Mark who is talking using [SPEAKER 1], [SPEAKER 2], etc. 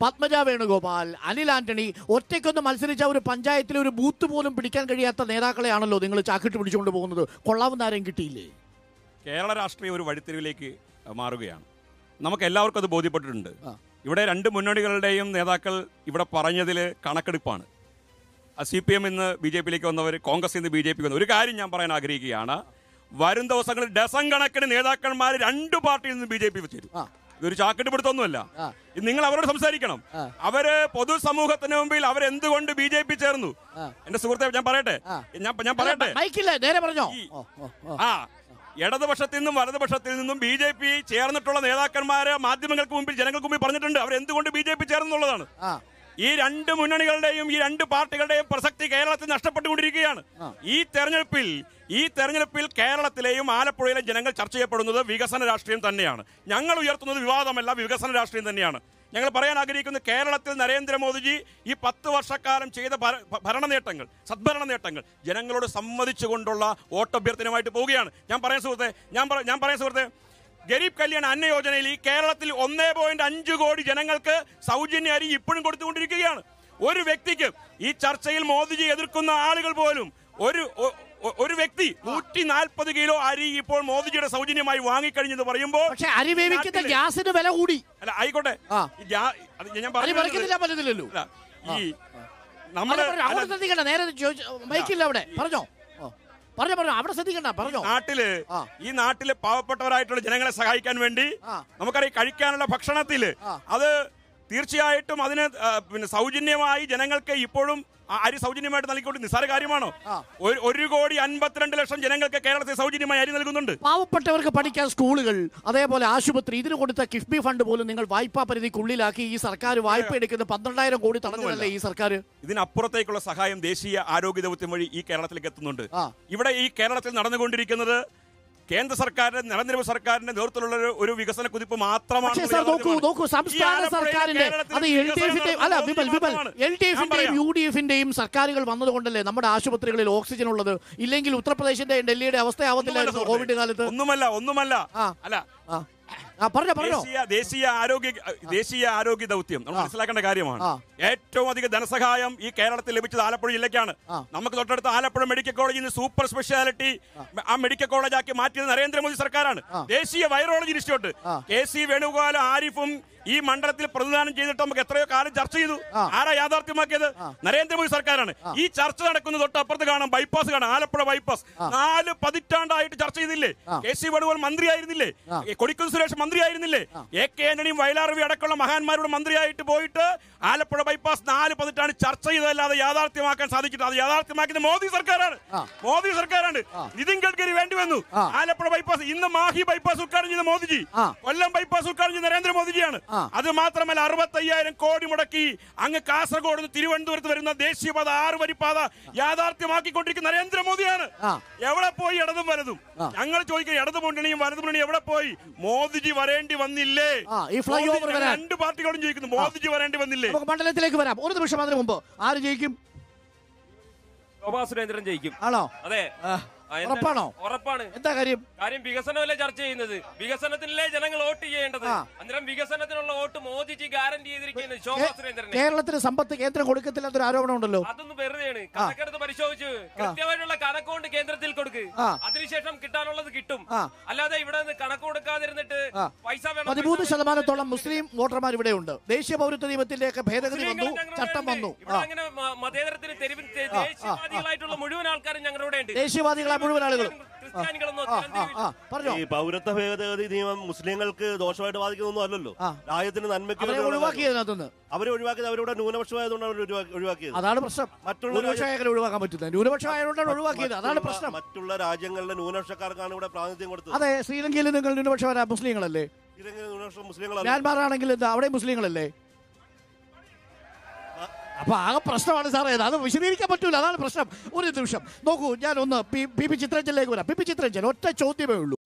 [SPEAKER 1] പത്മജ വേണുഗോപാൽ അനിൽ ആന്റണി ഒറ്റയ്ക്കൊന്ന് മത്സരിച്ച ഒരു പഞ്ചായത്തിലെ ഒരു ബൂത്ത് പോലും പിടിക്കാൻ കഴിയാത്ത നേതാക്കളെയാണല്ലോ നിങ്ങൾ ചാക്കിട്ട് പിടിച്ചുകൊണ്ട് പോകുന്നത്. കൊള്ളാവുന്ന ആരെയും കിട്ടിയില്ലേ?
[SPEAKER 2] കേരള രാഷ്ട്രീയം ഒരു വഴിത്തിരിവിലേക്ക് മാറുകയാണ്. നമുക്ക് എല്ലാവർക്കും അത് ബോധ്യപ്പെട്ടിട്ടുണ്ട്. ഇവിടെ രണ്ട് മുന്നണികളുടെയും നേതാക്കൾ ഇവിടെ പറഞ്ഞതിൽ കണക്കെടുപ്പാണ്. സി പി എം ഇന്ന് ബി ജെ പിയിലേക്ക് വന്നവർ കോൺഗ്രസ് ഇന്ന് ബി ജെ പി വന്നു ഒരു കാര്യം ഞാൻ പറയാൻ ആഗ്രഹിക്കുകയാണ്. വരും ദിവസങ്ങളിൽ ഡസൺ കണക്കിന് നേതാക്കന്മാർ രണ്ട് പാർട്ടിയിൽ നിന്ന് ബി ജെ പി ചേരും.
[SPEAKER 1] ആ.
[SPEAKER 2] ഇതൊരു ചാക്കിട്ട് പിടുത്തൊന്നുമല്ല നിങ്ങൾ അവരോട് സംസാരിക്കണം. അവർ പൊതുസമൂഹത്തിന് മുമ്പിൽ അവരെന്തുകൊണ്ട് ബി ജെ പി ചേർന്നു. എന്റെ സുഹൃത്തെ ഞാൻ പറയട്ടെ? ഞാൻ ഞാൻ പറയട്ടെ?
[SPEAKER 1] നേരെ പറഞ്ഞോ.
[SPEAKER 2] ആ ഇടതുപക്ഷത്തിൽ നിന്നും വലതുപക്ഷത്തിൽ നിന്നും ബി ജെ പി ചേർന്നിട്ടുള്ള നേതാക്കന്മാരെ മാധ്യമങ്ങൾക്ക് മുമ്പിൽ ജനങ്ങൾക്ക് മുമ്പിൽ പറഞ്ഞിട്ടുണ്ട്. അവരെന്തുകൊണ്ട് ബി ജെ പി ചേർന്നുള്ളതാണ് ഈ രണ്ട് മുന്നണികളുടെയും ഈ രണ്ട് പാർട്ടികളുടെയും പ്രസക്തി കേരളത്തിൽ നഷ്ടപ്പെട്ടുകൊണ്ടിരിക്കുകയാണ്. ഈ തെരഞ്ഞെടുപ്പിൽ ഈ തെരഞ്ഞെടുപ്പിൽ കേരളത്തിലെയും ആലപ്പുഴയിലെ ജനങ്ങൾ ചർച്ച ചെയ്യപ്പെടുന്നത് വികസന രാഷ്ട്രീയം തന്നെയാണ്. ഞങ്ങൾ ഉയർത്തുന്നത് വിവാദമല്ല വികസന രാഷ്ട്രീയം തന്നെയാണ്. ഞങ്ങൾ പറയാൻ ആഗ്രഹിക്കുന്നത് കേരളത്തിൽ നരേന്ദ്രമോദിജി ഈ പത്ത് വർഷക്കാലം ചെയ്ത ഭര- ഭരണ നേട്ടങ്ങൾ സദ്ഭരണ നേട്ടങ്ങൾ ജനങ്ങളോട് സമ്മതിച്ചുകൊണ്ടുള്ള വോട്ടഭ്യർത്ഥനയുമായിട്ട് പോവുകയാണ്. ഞാൻ പറയാൻ സുഹൃത്തെ ഞാൻ ഞാൻ പറയാൻ സുഹൃത്തെ ഗരീബ് കല്യാൺ അന്ന യോജനയിൽ ഈ കേരളത്തിൽ ഒന്നേ പോയിന്റ് അഞ്ച് കോടി ജനങ്ങൾക്ക് സൗജന്യ അരി ഇപ്പോഴും കൊടുത്തുകൊണ്ടിരിക്കുകയാണ്. ഒരു വ്യക്തിക്ക് ഈ ചർച്ചയിൽ മോദിജി എതിർക്കുന്ന ആളുകൾ പോലും ഒരു ഒരു വ്യക്തി നൂറ്റി നാൽപ്പത് കിലോ അരി ഇപ്പോൾ മോദിജിയുടെ സൗജന്യമായി വാങ്ങിക്കഴിഞ്ഞെന്ന് പറയുമ്പോൾ
[SPEAKER 1] പക്ഷെ അരി വേവിക്കുന്ന ഗ്യാസിന് വില കൂടി.
[SPEAKER 2] അല്ല ആയിക്കോട്ടെ. ഞാൻ ഈ നമ്മുടെ
[SPEAKER 1] നേരെ ചോദിച്ചു അവിടെ പറഞ്ഞോ. പറഞ്ഞോ പറഞ്ഞു അവിടെ ശ്രദ്ധിക്കണ്ട പറഞ്ഞു. നാട്ടിൽ
[SPEAKER 2] ഈ നാട്ടിൽ പാവപ്പെട്ടവരായിട്ടുള്ള ജനങ്ങളെ സഹായിക്കാൻ വേണ്ടി. നമുക്കറിയാം കഴിക്കാനുള്ള
[SPEAKER 1] ഭക്ഷണത്തിൽ
[SPEAKER 2] അത് തീർച്ചയായിട്ടും അതിന് പിന്നെ സൗജന്യമായി ജനങ്ങൾക്ക് ഇപ്പോഴും അരി സൗജന്യമായിട്ട് നൽകിക്കൊണ്ട് നിസ്സാര കാര്യമാണോ? ഒരു- ഒരു കോടി അൻപത്തിരണ്ട് ലക്ഷം ജനങ്ങൾക്ക് കേരളത്തിൽ സൗജന്യമായി അരി നൽകുന്നുണ്ട്.
[SPEAKER 1] പാവപ്പെട്ടവർക്ക് പഠിക്കാൻ സ്കൂളുകൾ അതേപോലെ ആശുപത്രി ഇതിന് കൊടുത്ത കിഫ്ബി ഫണ്ട് പോലും നിങ്ങൾ വായ്പാ പരിധിക്കുള്ളിലാക്കി ഈ സർക്കാർ വായ്പ എടുക്കുന്ന പന്ത്രണ്ടായിരം കോടി തടഞ്ഞതല്ലേ ഈ സർക്കാർ?
[SPEAKER 2] ഇതിനപ്പുറത്തേക്കുള്ള സഹായം ദേശീയ ആരോഗ്യ ദൗത്യം വഴി ഈ കേരളത്തിലേക്ക് എത്തുന്നുണ്ട്. ഇവിടെ ഈ കേരളത്തിൽ നടന്നുകൊണ്ടിരിക്കുന്നത് കേന്ദ്ര സർക്കാരിന്റെ നരേന്ദ്രമോദി സർക്കാരിന്റെ നേതൃത്വത്തിലുള്ള ഒരു- വികസന കുതിപ്പ് മാത്രമാണ്
[SPEAKER 1] നോക്കൂ നോക്കൂ സംസ്ഥാന സർക്കാരിന്റെ അത് എൽ ഡി എഫിന്റെയും അല്ല വിമൽ വിമൽ. എൽ ഡി എഫിന്റെയും യു ഡി എഫിന്റെയും സർക്കാരുകൾ വന്നതുകൊണ്ടല്ലേ നമ്മുടെ ആശുപത്രികളിൽ ഓക്സിജൻ ഉള്ളത്? ഇല്ലെങ്കിൽ ഉത്തർപ്രദേശിന്റെ ഡൽഹിയുടെ അവസ്ഥയാവത്തില്ലായിരുന്നു കോവിഡ് കാലത്ത്?
[SPEAKER 2] ഒന്നുമല്ല ഒന്നുമല്ല. അല്ല ദേശീയ ആരോഗ്യ ദേശീയ ആരോഗ്യ ദൗത്യം. നമ്മൾ. മനസ്സിലാക്കേണ്ട കാര്യമാണ്. ഏറ്റവും അധികം ധനസഹായം ഈ കേരളത്തിൽ ലഭിച്ചത് ആലപ്പുഴ ജില്ലയ്ക്കാണ്. നമുക്ക് തൊട്ടടുത്ത ആലപ്പുഴ മെഡിക്കൽ കോളേജിൽ നിന്ന് സൂപ്പർ സ്പെഷ്യാലിറ്റി ആ. മെഡിക്കൽ കോളേജ് ആക്കി മാറ്റിയത് നരേന്ദ്രമോദി സർക്കാരാണ്. ദേശീയ വൈറോളജി ഇൻസ്റ്റിറ്റ്യൂട്ട്. കെ സി വേണുഗോപാലും ആരിഫും ഈ മണ്ഡലത്തിൽ പ്രതിദാനം ചെയ്തിട്ട് നമുക്ക് എത്രയോ കാലം ചർച്ച ചെയ്തു. ആരാ യാഥാർത്ഥ്യമാക്കിയത്? നരേന്ദ്രമോദി സർക്കാരാണ്. ഈ ചർച്ച നടക്കുന്ന തൊട്ട് അപ്പുറത്ത് കാണാം. ബൈപ്പാസ് കാണാം. ആലപ്പുഴ ബൈപ്പാസ് നാല് പതിറ്റാണ്ടായിട്ട് ചർച്ച ചെയ്തില്ലേ. കെ സി വേണുഗോൾ മന്ത്രിയായിരുന്നില്ലേ. കൊടിക്കുന്ന് സുരേഷ് മന്ത്രിയായിരുന്നില്ലേ? എ കെ ആന്റണിയും വയലാർ അടക്കമുള്ള മഹാന്മാരുടെ മന്ത്രിയായിട്ട് പോയിട്ട് ആലപ്പുഴ ചർച്ച ചെയ്തല്ലാതെ യാഥാർത്ഥ്യമാക്കാൻ സാധിക്കില്ല അത് യാഥാർത്ഥ്യമാക്കുന്നത് മോദി സർക്കാരാണ്. മോദി സർക്കാരാണ്. നിതിൻ ഗഡ്കരി വേണ്ടി വന്നു. ആലപ്പുഴ ബൈപ്പാസ് ഇന്ന് മാഹി ബൈപ്പാസ് ഉദ്ഘാടനം ചെയ്ത മോദിജി. കൊല്ലം ബൈപ്പാസ് ഉദ്ഘാടനം ചെയ്ത നരേന്ദ്രമോദിജിയാണ്. അത് മാത്രമല്ല അറുപത്തയ്യായിരം കോടി മുടക്കി അങ്ങ് കാസർഗോഡ് നിന്ന് തിരുവനന്തപുരത്ത് വരുന്ന ദേശീയപാത ആറ് വരിപ്പാത യാഥാർത്ഥ്യമാക്കിക്കൊണ്ടിരിക്കുന്ന നരേന്ദ്രമോദിയാണ്. എവിടെ പോയി ഇടതും വലതും? ഞങ്ങൾ ചോദിക്കുക ഇടതു മുന്നണിയും വലതു മുന്നണിയും എവിടെ പോയി? മോദിജി വരേണ്ടി വന്നില്ലേ. രണ്ട് പാർട്ടികളും ചോദിക്കുന്നു മോദിജി വരേണ്ടി വന്നില്ലേ?
[SPEAKER 1] മണ്ഡലത്തിലേക്ക് വരാം. ഒരു നിമിഷം അതിന് മുമ്പ്. ആര് ജയിക്കും?
[SPEAKER 3] ശോഭാ സുരേന്ദ്രൻ ജയിക്കും.
[SPEAKER 1] ആണോ?
[SPEAKER 3] അതെ.
[SPEAKER 1] ഉറപ്പാണോ?
[SPEAKER 3] ഉറപ്പാണ്.
[SPEAKER 1] എന്താ കാര്യം?
[SPEAKER 3] കാര്യം വികസനമല്ലേ ചർച്ച ചെയ്യുന്നത്. വികസനത്തിനല്ലേ ജനങ്ങൾ വോട്ട് ചെയ്യേണ്ടത്. അന്നേരം വികസനത്തിനുള്ള വോട്ട് മോദിജി ഗ്യാരണ്ടി ചെയ്തിരിക്കുന്നത് ശോഭാ സുരേന്ദ്രൻ
[SPEAKER 1] കേരളത്തിന് സമ്പത്ത് കേന്ദ്രം കൊടുക്കത്തില്ലാത്തൊരു ആരോപണം ഉണ്ടല്ലോ.
[SPEAKER 3] അതൊന്നും വെറുതെയാണ്. കണക്കെടുത്ത് പരിശോധിച്ച്. കൃത്യമായിട്ടുള്ള കണക്കുകൊണ്ട് കേന്ദ്രത്തിൽ കൊടുക്ക്. അതിനുശേഷം കിട്ടാനുള്ളത് കിട്ടും. അല്ലാതെ ഇവിടെ നിന്ന് കണക്ക് കൊടുക്കാതിരുന്നിട്ട്. പൈസ
[SPEAKER 1] പതിമൂന്ന്. ശതമാനത്തോളം മുസ്ലിം വോട്ടർമാർ ഇവിടെ ഉണ്ട്. ദേശീയ പൗരത്വ നിയമത്തിന്റെ ഒക്കെ ഭേദഗതി വന്നു ചട്ടം വന്നു.
[SPEAKER 3] അങ്ങനെ മതേതരത്തിന് ദേശീയവാദികളായിട്ടുള്ള മുഴുവൻ ആൾക്കാരും ഞങ്ങളുടെ ഉണ്ട്.
[SPEAKER 1] ദേശീയവാദികളായ മുഴുവൻ ആളുകളും.
[SPEAKER 4] ഈ പൗരത്വ ഭേദഗതി നിയമം മുസ്ലിങ്ങൾക്ക് ദോഷമായിട്ട് ബാധിക്കുന്നൊന്നും അല്ലല്ലോ. രാജ്യത്തിന് നന്മയ്ക്ക്
[SPEAKER 1] ഒഴിവാക്കിയതിനകത്തുനിന്ന്
[SPEAKER 4] അവരെ ഒഴിവാക്കിയത് അവരുടെ ന്യൂനപക്ഷമായതുകൊണ്ട് അവർ ഒഴിവാക്കിയത്.
[SPEAKER 1] അതാണ് പ്രശ്നം.
[SPEAKER 4] മറ്റുള്ള
[SPEAKER 1] ഒഴിവാക്കാൻ പറ്റില്ല. ന്യൂനപക്ഷം ആയതുകൊണ്ടാണ് ഒഴിവാക്കിയത്. അതാണ് പ്രശ്നം.
[SPEAKER 4] മറ്റുള്ള രാജ്യങ്ങളിലെ ന്യൂനപക്ഷക്കാർക്കാണ് ഇവിടെ പ്രാതിനിധ്യം കൊടുത്തത്.
[SPEAKER 1] അതെ ശ്രീലങ്കയിൽ നിങ്ങൾ ന്യൂനപക്ഷമായ മുസ്ലിങ്ങളല്ലേ?
[SPEAKER 4] ശ്രീലങ്കയിൽ ന്യൂനപക്ഷം
[SPEAKER 1] മുസ്ലിങ്ങളാണ് മ്യാൻമാറാണെങ്കിൽ എന്താ അവിടെ മുസ്ലിങ്ങളല്ലേ? അപ്പൊ ആ പ്രശ്നമാണ് സാറേ. അത് വിശദീകരിക്കാൻ പറ്റൂല. അതാണ് പ്രശ്നം. ഒരു നിമിഷം. നോക്കൂ ഞാൻ ഒന്ന് പി പി ചിത്രഞ്ജനിലേക്ക് വരാം. പി പി ചിത്രഞ്ജൻ ഒറ്റ ചോദ്യമേ ഉള്ളൂ.